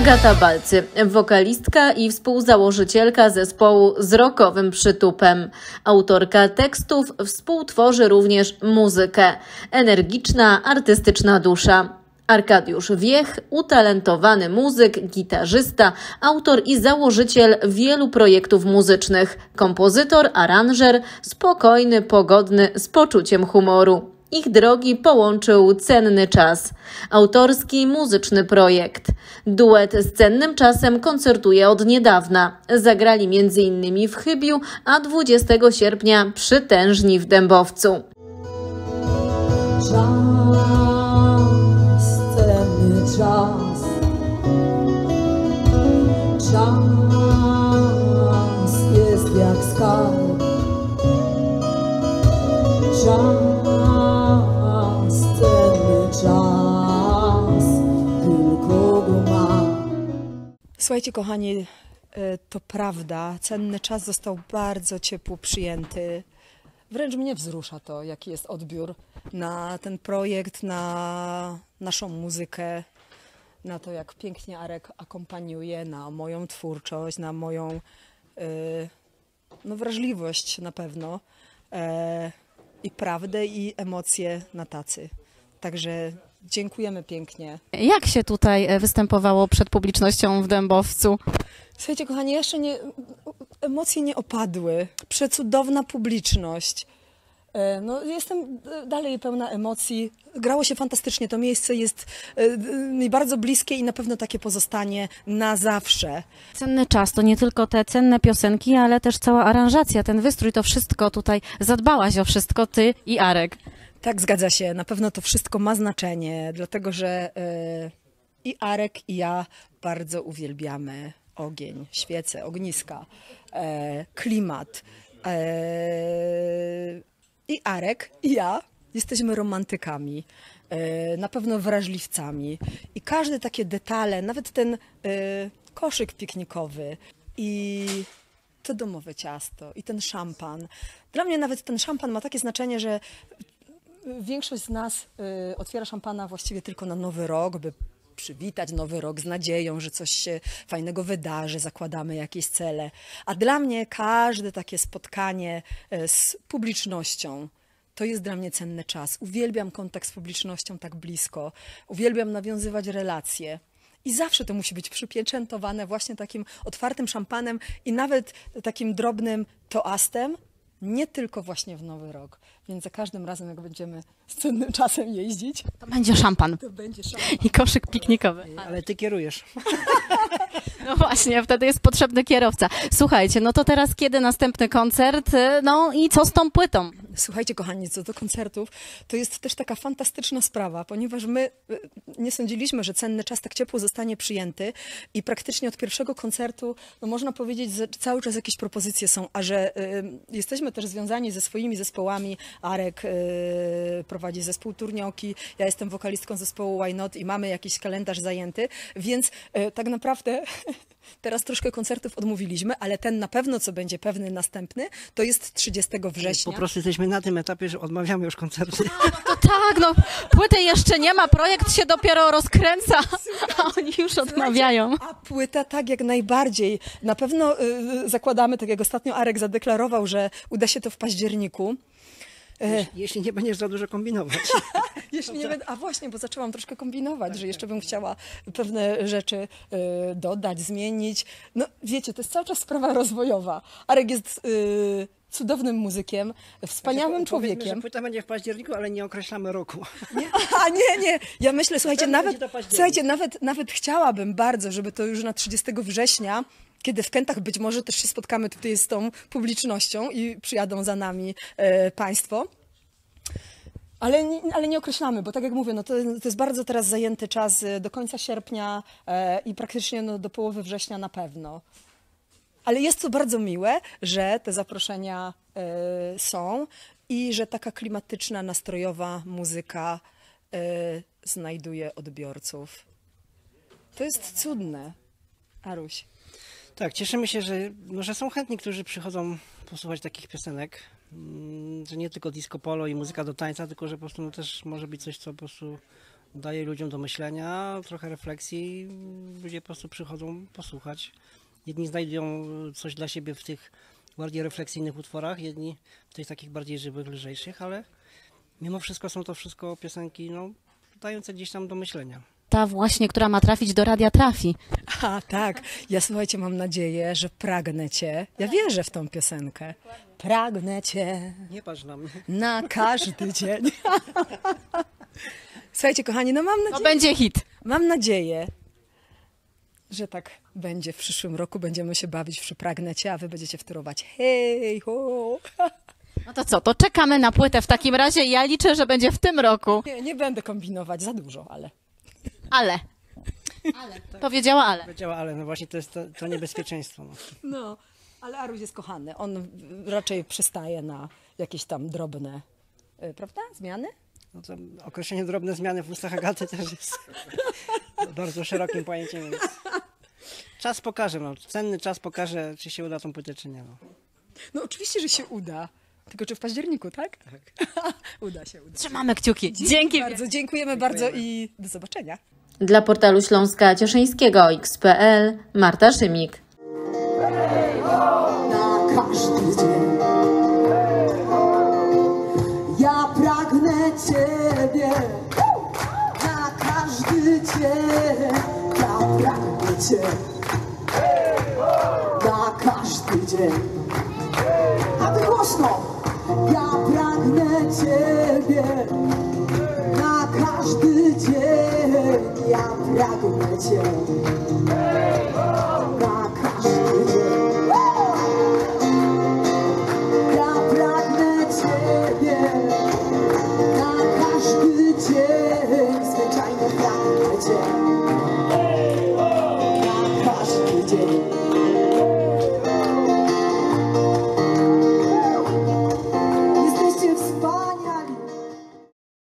Agata Balcy, wokalistka i współzałożycielka zespołu z rockowym przytupem. Autorka tekstów współtworzy również muzykę. Energiczna, artystyczna dusza. Arkadiusz Wiech, utalentowany muzyk, gitarzysta, autor i założyciel wielu projektów muzycznych, kompozytor, aranżer, spokojny, pogodny, z poczuciem humoru. Ich drogi połączył cenny czas. Autorski muzyczny projekt. Duet z cennym czasem koncertuje od niedawna. Zagrali m.in. w Chybiu, a 20 sierpnia przytężni w Dębowcu. Czas, cenny czas. Czas jest jak skarb. Słuchajcie, kochani, e, to prawda. Cenny czas został bardzo ciepło przyjęty. Wręcz mnie wzrusza to, jaki jest odbiór na ten projekt, na naszą muzykę, na to, jak pięknie Arek akompaniuje, na moją twórczość, na moją e, no, wrażliwość na pewno e, i prawdę, i emocje na tacy. Także dziękujemy pięknie. Jak się tutaj e, występowało przed publicznością w Dębowcu? Słuchajcie, kochani, jeszcze nie, emocje nie opadły. Przecudowna publiczność. E, No, jestem e, dalej pełna emocji. Grało się fantastycznie. To miejsce jest mi bardzo bliskie i na pewno takie pozostanie na zawsze. Cenny czas to nie tylko te cenne piosenki, ale też cała aranżacja, ten wystrój, to wszystko tutaj zadbałaś o wszystko, ty i Arek. Tak, zgadza się. Na pewno to wszystko ma znaczenie, dlatego że e, i Arek, i ja bardzo uwielbiamy ogień, świece, ogniska, e, klimat. E, I Arek, i ja jesteśmy romantykami, na pewno wrażliwcami. I każde takie detale, nawet ten koszyk piknikowy i to domowe ciasto i ten szampan. Dla mnie nawet ten szampan ma takie znaczenie, że Większość z nas y, otwiera szampana właściwie tylko na nowy rok, by przywitać nowy rok z nadzieją, że coś się fajnego wydarzy, zakładamy jakieś cele. A dla mnie każde takie spotkanie y, z publicznością to jest dla mnie cenny czas. Uwielbiam kontakt z publicznością tak blisko, uwielbiam nawiązywać relacje. I zawsze to musi być przypieczętowane właśnie takim otwartym szampanem i nawet takim drobnym toastem, nie tylko właśnie w Nowy Rok. Więc za każdym razem, jak będziemy z cennym czasem jeździć, To będzie szampan to będzie szampan. i koszyk piknikowy. Ale ty kierujesz. No właśnie, wtedy jest potrzebny kierowca. Słuchajcie, no to teraz kiedy następny koncert? No i co z tą płytą? Słuchajcie, kochani, co do koncertów, to jest też taka fantastyczna sprawa, ponieważ my y, nie sądziliśmy, że cenny czas tak ciepło zostanie przyjęty i praktycznie od pierwszego koncertu, no można powiedzieć, że cały czas jakieś propozycje są, a że y, jesteśmy też związani ze swoimi zespołami. Arek y, prowadzi zespół Turnioki, ja jestem wokalistką zespołu Why Not i mamy jakiś kalendarz zajęty, więc y, tak naprawdę teraz troszkę koncertów odmówiliśmy, ale ten na pewno, co będzie pewny następny, to jest 30 września. Po prostu jesteśmy na tym etapie, że odmawiamy już koncerty. To tak, no płyty jeszcze nie ma, projekt się dopiero rozkręca, a oni już odmawiają. A płyta tak jak najbardziej. Na pewno y, zakładamy, tak jak ostatnio Arek zadeklarował, że uda się to w październiku. E, Jeśli nie będziesz za dużo kombinować. jeśli nie będę, a właśnie, bo zaczęłam troszkę kombinować, że jeszcze bym chciała pewne rzeczy y, dodać, zmienić. No wiecie, to jest cały czas sprawa rozwojowa. Arek jest y, cudownym muzykiem, wspaniałym Powiedzmy, człowiekiem. że płyta będzie w październiku, ale nie określamy roku. Nie, a nie, nie. Ja myślę, słuchajcie, nawet, słuchajcie nawet, nawet chciałabym bardzo, żeby to już na 30 września, kiedy w Kętach być może też się spotkamy tutaj z tą publicznością i przyjadą za nami e, Państwo. Ale nie, ale nie określamy, bo tak jak mówię, no to, to jest bardzo teraz zajęty czas e, do końca sierpnia e, i praktycznie no, do połowy września na pewno. Ale jest to bardzo miłe, że te zaproszenia e, są i że taka klimatyczna, nastrojowa muzyka e, znajduje odbiorców. To jest cudne. Aruś. Tak, cieszymy się, że, no, że są chętni, którzy przychodzą posłuchać takich piosenek. Mm, Że nie tylko disco polo i muzyka do tańca, tylko że po prostu no, też może być coś, co po prostu daje ludziom do myślenia, trochę refleksji. Ludzie po prostu przychodzą posłuchać. Jedni znajdują coś dla siebie w tych bardziej refleksyjnych utworach, jedni w tych takich bardziej żywych, lżejszych, ale mimo wszystko są to wszystko piosenki no, dające gdzieś tam do myślenia. Ta właśnie, która ma trafić do radia, trafi. A tak, ja słuchajcie, mam nadzieję, że pragnę cię. Ja wierzę w tą piosenkę. Pragnę cię Nie patrz na mnie. na każdy dzień. Słuchajcie, kochani, no mam To nadzieję, będzie hit. mam nadzieję, że tak będzie w przyszłym roku. Będziemy się bawić przy Pragnę cię, a wy będziecie wtórować hej, ho. No to co, to czekamy na płytę w takim razie. Ja liczę, że będzie w tym roku. Nie, nie będę kombinować za dużo, ale... Ale. Powiedziała ale. Powiedziała, ale no właśnie to jest to, to niebezpieczeństwo. No. No, ale Aruś jest kochany. On raczej przystaje na jakieś tam drobne, y, prawda, zmiany? No to określenie drobne zmiany w ustach Agaty też jest bardzo szerokim pojęciem. Więc czas pokaże, no. cenny czas pokaże, czy się uda tą płytę, czy nie. No. No oczywiście, że się uda. Tylko czy w październiku, tak? Tak. uda się, uda. Trzymamy kciuki. Dzięki. Bardzo, dziękujemy bardzo i do zobaczenia. Dla portalu Śląska Cieszyńskiego XPL Marta Szymik. na każdy dzień. Ja pragnę Ciebie na każdy dzień. Cię na każdy dzień. A ty głośno! Ja pragnę Ciebie na każdy dzień. Ja pragnę Cię na każdy dzień. Ja pragnę na każdy dzień, zwyczajnie pragnę Cię